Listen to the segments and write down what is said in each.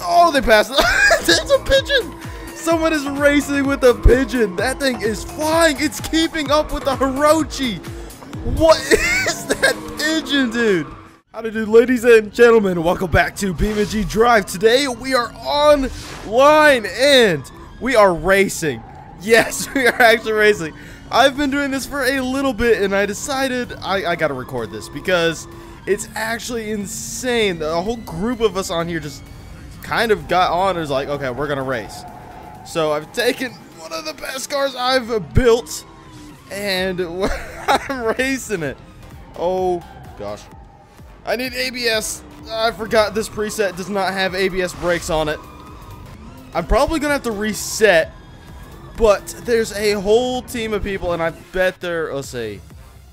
Oh, they passed. It's a pigeon. Someone is racing with a pigeon. That thing is flying. It's keeping up with the Hirochi. What is that pigeon, dude? How to do, ladies and gentlemen? Welcome back to BeamNG Drive. Today we are online and we are racing. Yes, we are actually racing. I've been doing this for a little bit and I decided I, I gotta record this because it's actually insane. A whole group of us on here just kind of got on and was like, okay, we're gonna race. So I've taken one of the best cars I've built and I'm racing it. Oh gosh. I need ABS. I forgot this preset does not have ABS brakes on it. I'm probably gonna have to reset, but there's a whole team of people, and I bet they're. Let's see.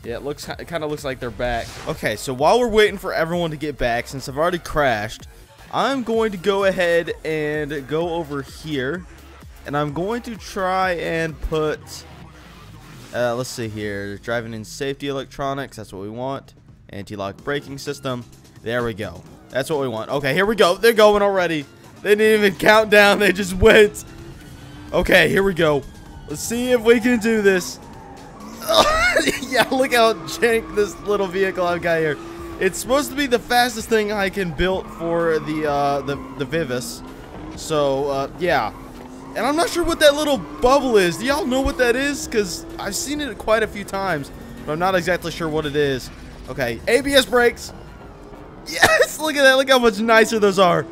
Yeah, it looks. It kind of looks like they're back. Okay, so while we're waiting for everyone to get back, since I've already crashed, I'm going to go ahead and go over here, and I'm going to try and put. Uh, let's see here. Driving in safety electronics. That's what we want. Anti-lock braking system. There we go. That's what we want. Okay, here we go. They're going already. They didn't even count down. They just went. Okay, here we go. Let's see if we can do this. yeah, look how jank this little vehicle I've got here. It's supposed to be the fastest thing I can build for the uh, the the Vivis. So uh, yeah, and I'm not sure what that little bubble is. Do y'all know what that is? Cause I've seen it quite a few times, but I'm not exactly sure what it is. Okay, ABS brakes. Yes, look at that. Look how much nicer those are.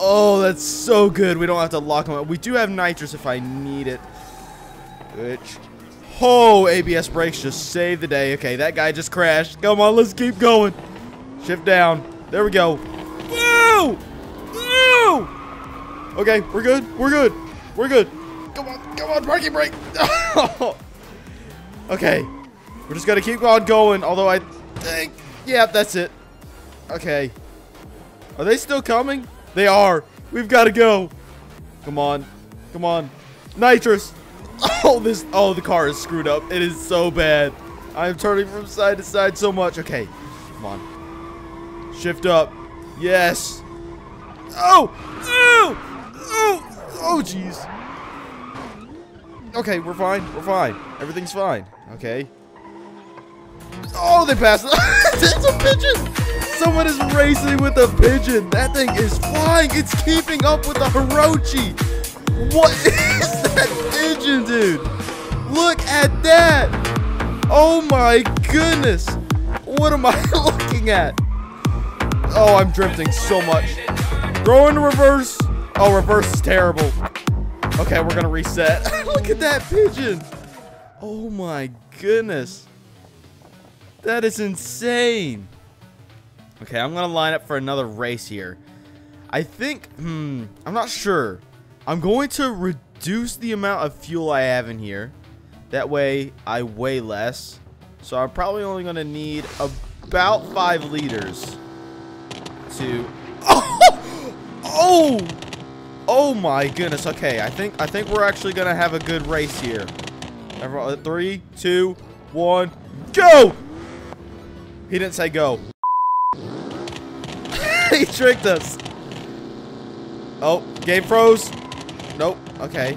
Oh, that's so good. We don't have to lock them up. We do have nitrous if I need it. Which, oh, ABS brakes just saved the day. Okay, that guy just crashed. Come on, let's keep going. Shift down. There we go. Woo! Woo! Okay, we're good. We're good. We're good. Come on, come on, parking brake. okay, we're just gonna keep on going. Although I think, yeah, that's it. Okay. Are they still coming? They are. We've got to go. Come on. Come on. Nitrous. Oh, this. Oh, the car is screwed up. It is so bad. I'm turning from side to side so much. Okay. Come on. Shift up. Yes. Oh. Oh. Oh. Oh, jeez. Okay, we're fine. We're fine. Everything's fine. Okay. Oh, they passed. it's a pigeon. Someone is racing with a pigeon. That thing is flying. It's keeping up with the Hirochi. What is that pigeon, dude? Look at that. Oh my goodness. What am I looking at? Oh, I'm drifting so much. Throw into reverse. Oh, reverse is terrible. Okay, we're to reset. Look at that pigeon. Oh my goodness. That is insane. Okay, I'm to line up for another race here. I think, hmm, I'm not sure. I'm going to reduce the amount of fuel I have in here. That way, I weigh less. So I'm probably only to need about 5 liters to... Oh! Oh! Oh my goodness. Okay, I think I think we're actually to have a good race here. Three, two, one, go! He didn't say go. he tricked us. Oh, game froze. Nope. Okay.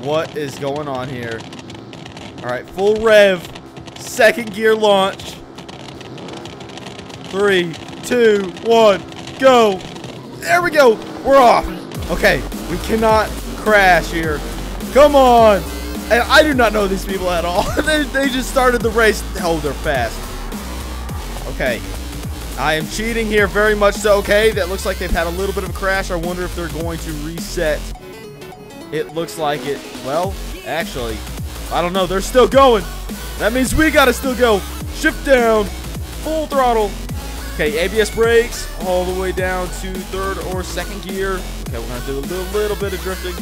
What is going on here? All right, full rev. Second gear launch. Three, two, one, go. There we go. We're off. Okay, we cannot crash here. Come on. And I do not know these people at all. they, they just started the race. Oh, they're fast. Okay. I am cheating here very much so. Okay, that looks like they've had a little bit of a crash. I wonder if they're going to reset. It looks like it. Well, actually, I don't know. They're still going. That means we got to still go. Shift down. Full throttle. Okay, ABS brakes all the way down to third or second gear. Okay, we're to do a little, little bit of drifting.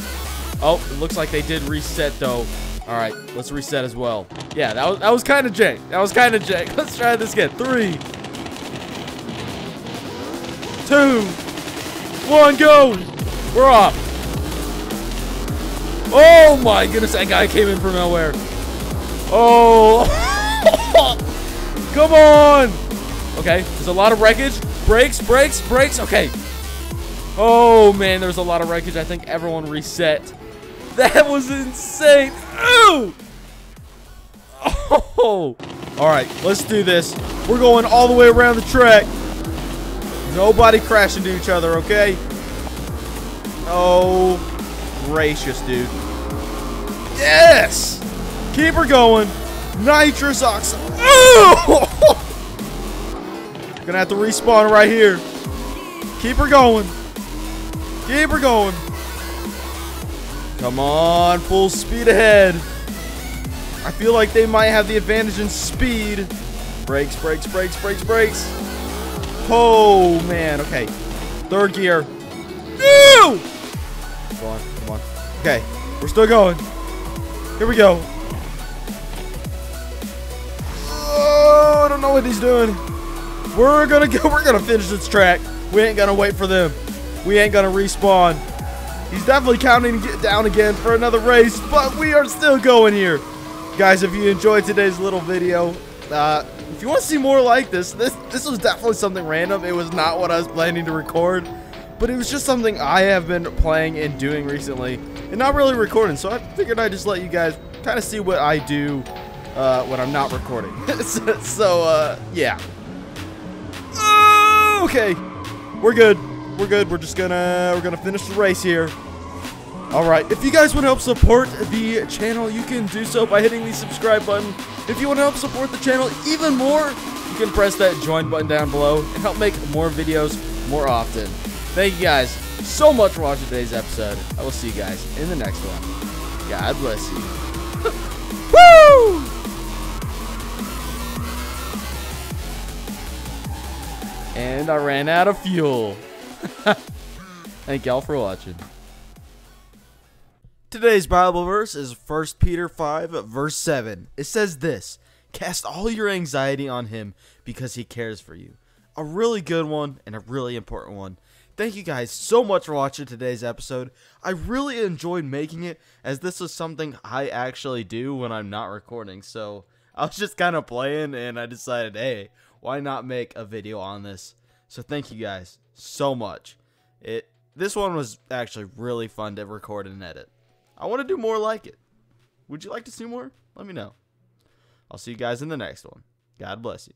Oh, it looks like they did reset, though. All right, let's reset as well. Yeah, that was, that was kind of jank. That was kind of jank. Let's try this again. Three, two, one, go. We're off. Oh my goodness, that guy came in from nowhere. Oh. Come on. Okay, there's a lot of wreckage. Brakes, brakes, brakes. Okay. Oh, man, there's a lot of wreckage. I think everyone reset. That was insane. Ooh! Oh! All right, let's do this. We're going all the way around the track. Nobody crash into each other, okay? Oh, gracious, dude. Yes! Keep her going. Nitrous oxide. Oh! Gonna have to respawn right here. Keep her going. Keep her going. Come on, full speed ahead. I feel like they might have the advantage in speed. Brakes, brakes, brakes, brakes, brakes. Oh, man. Okay. Third gear. No! Come on, come on. Okay, we're still going. Here we go. Oh, I don't know what he's doing. We're gonna go. We're gonna finish this track. We ain't gonna wait for them. We ain't gonna respawn. He's definitely counting down again for another race, but we are still going here. Guys, if you enjoyed today's little video, uh, if you want to see more like this, this this was definitely something random. It was not what I was planning to record, but it was just something I have been playing and doing recently, and not really recording. So I figured I'd just let you guys kind of see what I do uh, when I'm not recording. so, so uh, yeah. Okay, we're good. We're good. We're just gonna we're gonna finish the race here. All right. If you guys want to help support the channel, you can do so by hitting the subscribe button. If you want to help support the channel even more, you can press that join button down below and help make more videos more often. Thank you guys so much for watching today's episode. I will see you guys in the next one. God bless you. And I ran out of fuel. Thank y'all for watching. Today's Bible verse is 1 Peter 5, verse 7. It says this Cast all your anxiety on him because he cares for you. A really good one and a really important one. Thank you guys so much for watching today's episode. I really enjoyed making it as this is something I actually do when I'm not recording. So I was just kind of playing and I decided, hey, why not make a video on this? So thank you guys so much. It this one was actually really fun to record and edit. I want to do more like it. Would you like to see more? Let me know. I'll see you guys in the next one. God bless you.